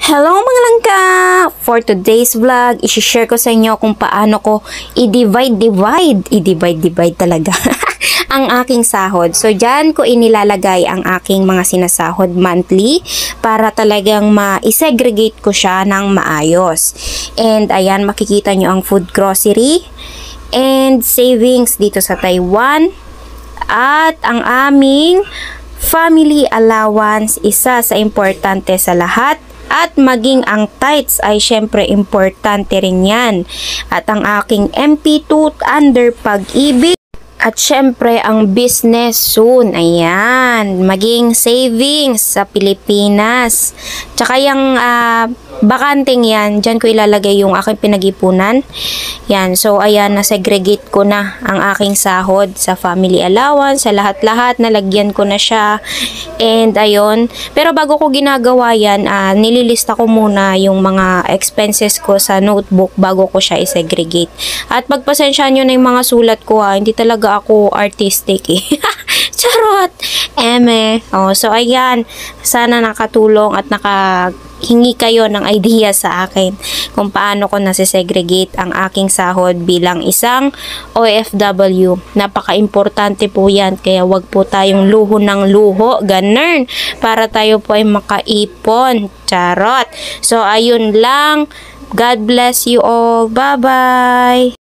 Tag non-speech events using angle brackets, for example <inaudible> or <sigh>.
Hello mga langka! For today's vlog, isi-share ko sa inyo kung paano ko i-divide-divide, i-divide-divide talaga, <laughs> ang aking sahod. So, dyan ko inilalagay ang aking mga sinasahod monthly para talagang ma-segregate ko siya ng maayos. And ayan, makikita nyo ang food grocery and savings dito sa Taiwan. At ang aming family allowance, isa sa importante sa lahat at maging ang tights ay syempre importante rin yan. At ang aking MP2 under pag-ibig at syempre, ang business soon. Ayan. Maging savings sa Pilipinas. Tsaka yung uh, bakanting yan, dyan ko ilalagay yung aking pinag-ipunan. Yan. So, ayan, na-segregate ko na ang aking sahod sa family allowance, sa lahat-lahat. Nalagyan ko na siya. And, ayun. Pero bago ko ginagawa yan, uh, nililista ko muna yung mga expenses ko sa notebook bago ko siya i-segregate. At pagpasensya nyo na yung mga sulat ko ha, hindi talaga ako artistic eh. <laughs> Charot! Eme. Oh, so ayan, sana nakatulong at nakahingi kayo ng idea sa akin kung paano ko nasisegregate ang aking sahod bilang isang OFW. Napaka-importante po yan, kaya wag po tayong luho ng luho, ganern, para tayo po ay makaipon. Charot! So ayun lang. God bless you all. Bye-bye!